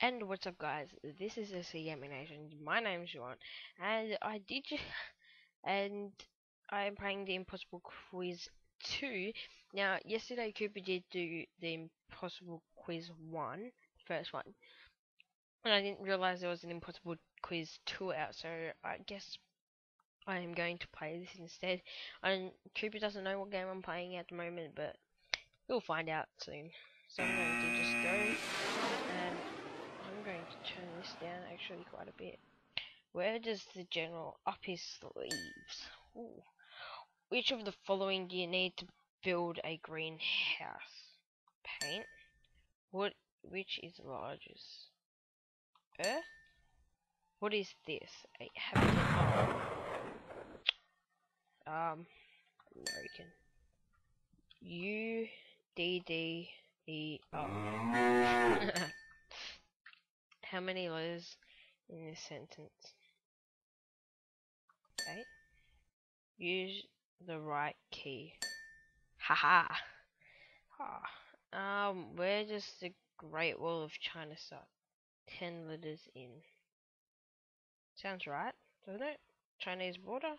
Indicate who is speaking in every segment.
Speaker 1: And what's up guys, this is Gaming Nation, my name is Shaun, and I did and I am playing the Impossible Quiz 2. Now, yesterday Cooper did do the Impossible Quiz 1, first one, and I didn't realise there was an Impossible Quiz 2 out, so I guess I am going to play this instead. And Cooper doesn't know what game I'm playing at the moment, but we'll find out soon. So I'm going to just go and turn this down actually quite a bit. Where does the general up his sleeves? Ooh. Which of the following do you need to build a greenhouse? Paint. What? Which is largest? Earth. What is this? A habitat. Um, American. U D D E O. How many letters in this sentence? Eight. Use the right key. Haha. Ha. Um, where does the Great Wall of China start? Ten letters in. Sounds right, doesn't it? Chinese border?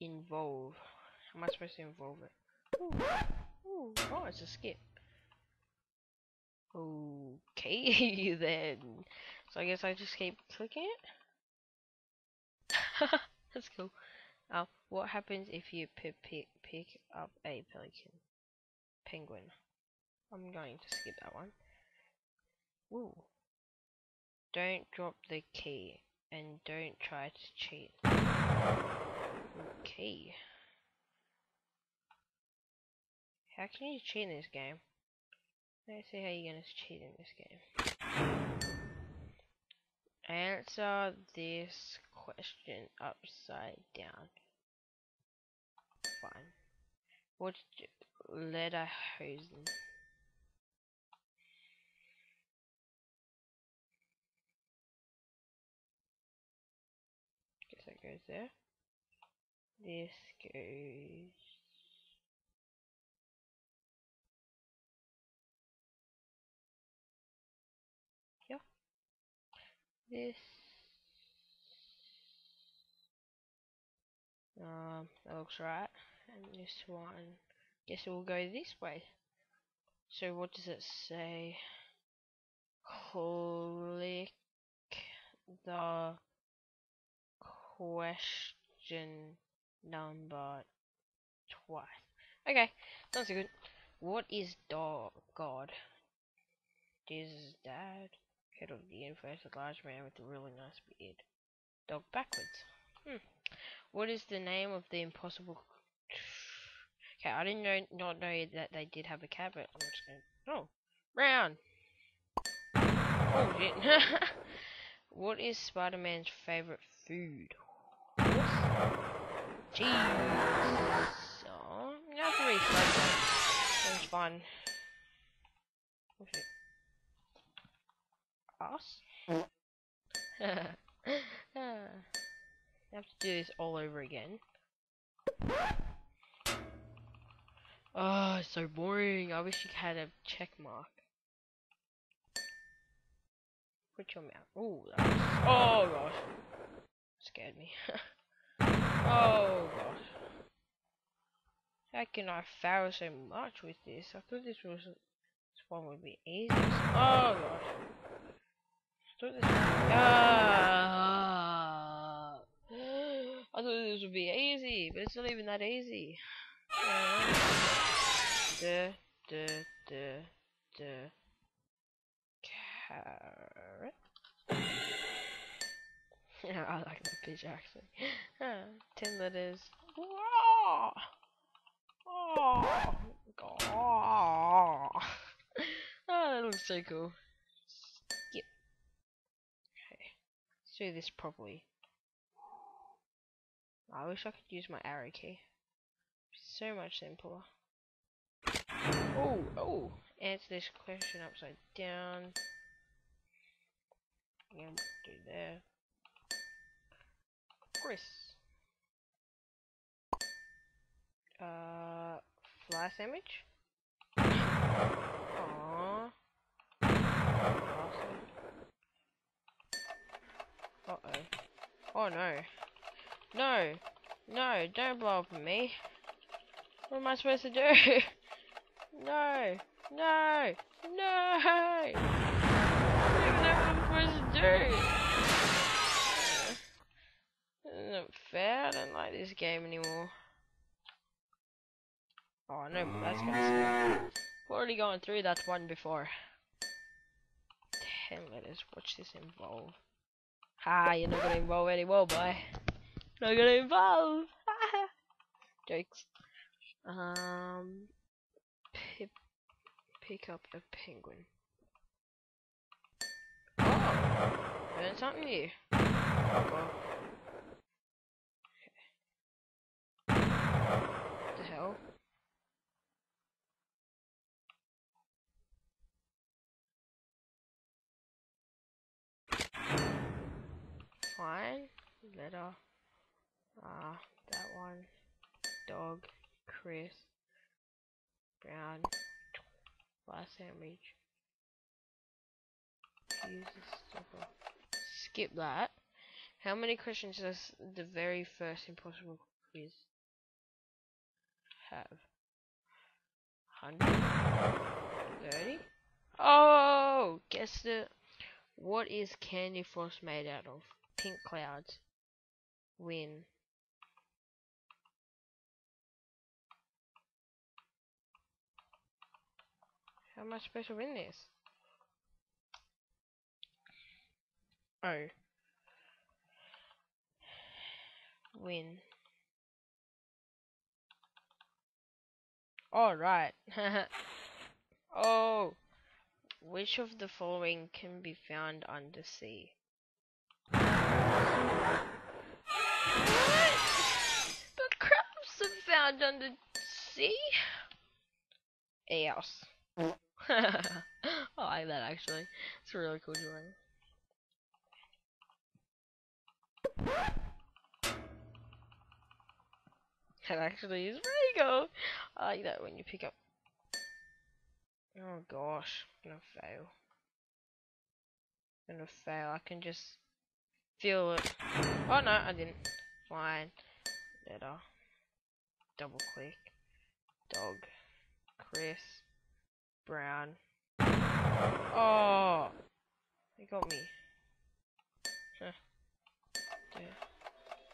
Speaker 1: Involve. How am I supposed to involve it? Ooh. Ooh. Oh, it's a skip. Okay then. So I guess I just keep clicking it. That's cool. Uh, what happens if you pick pick up a pelican? Penguin. I'm going to skip that one. Ooh. Don't drop the key and don't try to cheat. Okay. How can you cheat in this game? Let's see how you're gonna cheat in this game. Answer this question upside down. Fine. What's Lederhosen? Guess that goes there. This goes this. Um that looks right. And this one guess it will go this way. So what does it say? Click the question number twice. Okay sounds good. What is dog god? Is dad head of the universe, a large man with a really nice beard. Dog backwards. Hmm. What is the name of the impossible... Okay, I didn't know, not know that they did have a cat, but I'm just going... Oh! Brown! Oh, shit. what is Spider-Man's favorite food? Cheese! Oh, not very fun. Sounds fun. Oh, shit I have to do this all over again. Oh, so boring. I wish you had a check mark. Put your mouth. Oh, oh gosh. Scared me. oh gosh. How can I fail so much with this? I thought this was this one would be easy. Oh gosh. Ah. I thought this would be easy, but it's not even that easy. Duh, duh, duh, duh. Carrot. I like that pitch actually. Ten letters. Oh, oh, oh, that looks so cool. Do this properly. I wish I could use my arrow key. So much simpler. Oh, oh! Answer this question upside down. Yeah, do there. Chris. Uh, fly sandwich? Oh no. No. No, don't blow up me. What am I supposed to do? no. No. No. I don't know what I'm supposed to do. Uh, isn't fair? I don't like this game anymore. Oh no, that's gonna suck. We've already gone through that one before. Damn, let us watch this involve. Ha, you're not gonna involve anymore, boy. Not gonna involve. Jokes. Um, pick, up a penguin. Oh, learn something new. Oh, what the hell? Fine. Letter. Ah, uh, that one. Dog. Chris. Brown. Last sandwich. Skip that. How many questions does the very first impossible quiz have? 130? Oh! Guess the... What is candy floss made out of? Pink clouds. Win. How am I supposed to win this? Oh. Win. All right. oh. Which of the following can be found under sea? Are found under sea? Eos. I like that actually. It's a really cool drawing. That actually is really cool. I like that when you pick up Oh gosh, I'm gonna fail. I'm gonna fail. I can just feel it. Oh no, I didn't. Fine. Letter. Double click. Dog. Chris. Brown. Oh! They got me.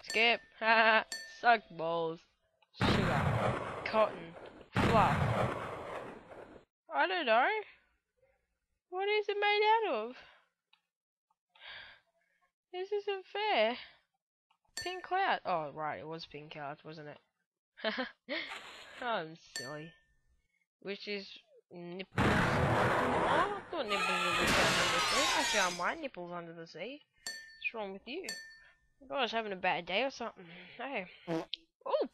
Speaker 1: Skip! Haha! Suck balls. Sugar. Cotton. Fluff. I don't know. What is it made out of? This isn't fair. Pink cloud. Oh, right, it was pink cloud, wasn't it? Oh, I'm silly. Which is nipples. Oh, I thought nipples found under the sea. I found my nipples under the sea. What's wrong with you? I was having a bad day or something. Hey. Oh!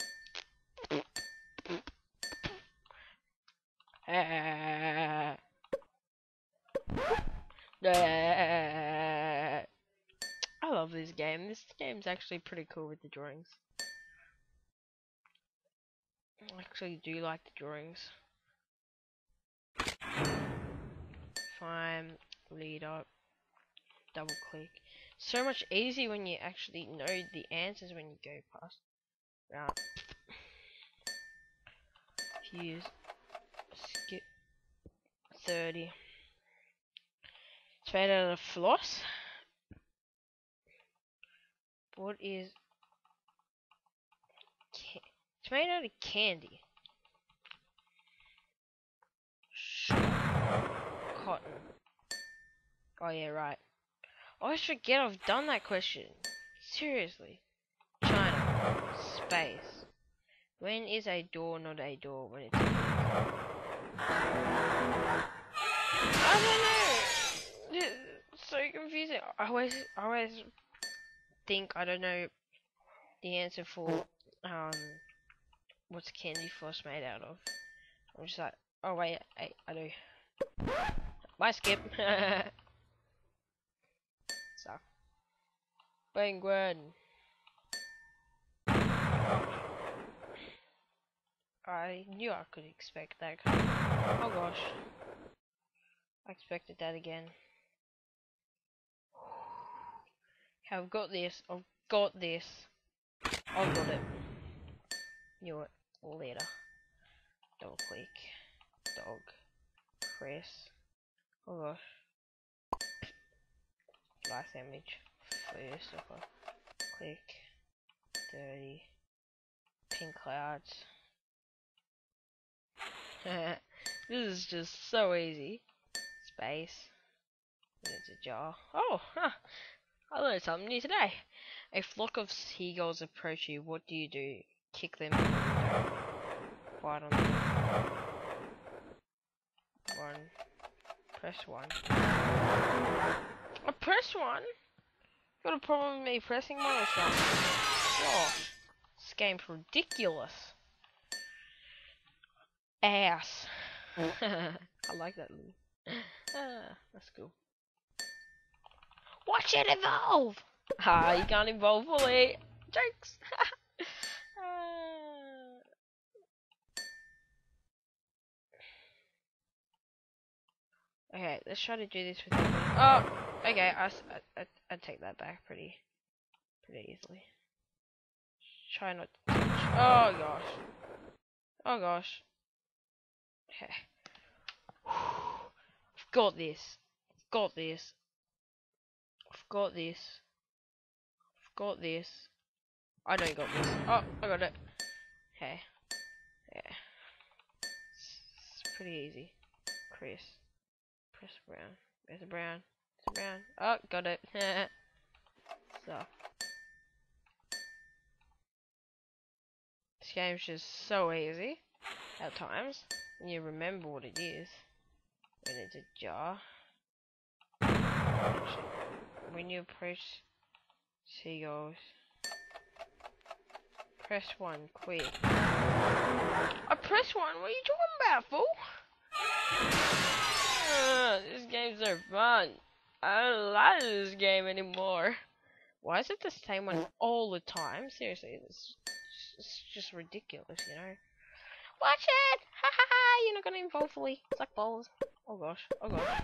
Speaker 1: I love this game. This game's actually pretty cool with the drawings. Actually do like the drawings. Fine, lead up, double click. So much easier when you actually know the answers when you go past. Right. Fuse. 30. It's made out of floss. What is... It's made out of candy. Cotton. Oh yeah, right. I forget I've done that question. Seriously. China. Space. When is a door not a door when it's I don't know. It's so confusing. I always, I always think I don't know the answer for um what's candy floss made out of. I'm just like, oh wait, I, I do. Bye, Skip. so, penguin. I knew I could expect that. Oh gosh. I expected that again. I've got this. I've got this. I've got it. Knew it. Later. Double click. Dog. Press. Oh gosh. Last image. First of all. Click. Dirty. Pink clouds. this is just so easy. Space. it's a jar. Oh, huh. I learned something new today. A flock of seagulls approach you. What do you do? Kick them. One. Press one. I press one? Got a problem with me pressing one or something? Gosh. This game's ridiculous. Ass. I like that. Ah, that's cool. Watch it evolve! Ah, you can't evolve fully. Jokes. okay, let's try to do this with. Oh, okay. I, I, I take that back pretty, pretty easily. Try not. To. Oh gosh. Oh gosh. Okay. I've got this. I've got this. I've got this. I've got this. I don't got this. Oh, I got it. Okay. Yeah. It's pretty easy. Chris. Press brown. A brown. A brown. Oh, got it. so. This game's just so easy at times. And you remember what it is. When it's a jar. When you approach seagulls, press one, quick. I press one? What are you talking about, fool? This game's are fun. I don't like this game anymore. Why is it the same one all the time? Seriously, it's, it's just ridiculous, you know? Watch it! Ha ha ha! You're not gonna involve fully. Suck balls. Oh gosh. Oh gosh.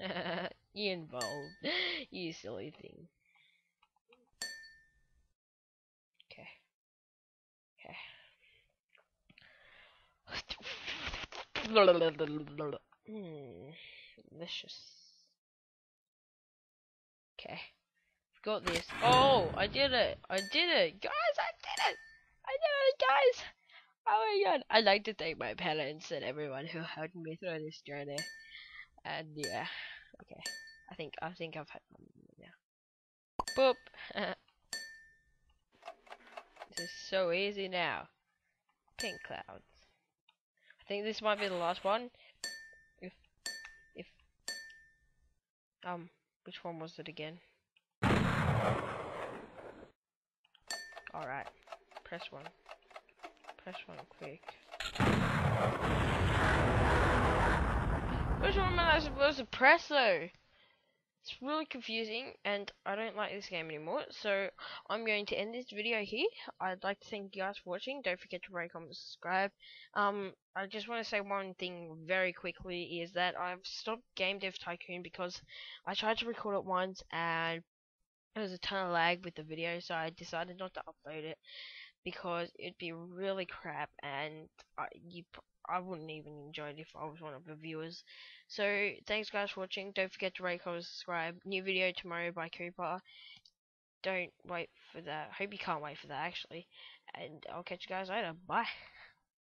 Speaker 1: you involved. you silly thing. Okay. Hmm. Delicious. Okay. Got this. Oh, I did it. I did it. Guys, I did it. I did it, guys. Oh my god. I'd like to thank my parents and everyone who helped me through this journey. And yeah. Okay. I think I think I've had yeah. Boop. this is so easy now. Pink clouds. Think this might be the last one. If if um which one was it again? Alright. Press one. Press one quick. Which one am I supposed to press though? It's really confusing and I don't like this game anymore. So I'm going to end this video here. I'd like to thank you guys for watching. Don't forget to rate, comment, and subscribe. Um, I just want to say one thing very quickly is that I've stopped Game Dev Tycoon because I tried to record it once and there was a ton of lag with the video so I decided not to upload it because it'd be really crap and I, you I wouldn't even enjoy it if I was one of the viewers. So thanks guys for watching. Don't forget to rate, comment, subscribe. New video tomorrow by Cooper. Don't wait for that. Hope you can't wait for that actually. And I'll catch you guys later. Bye.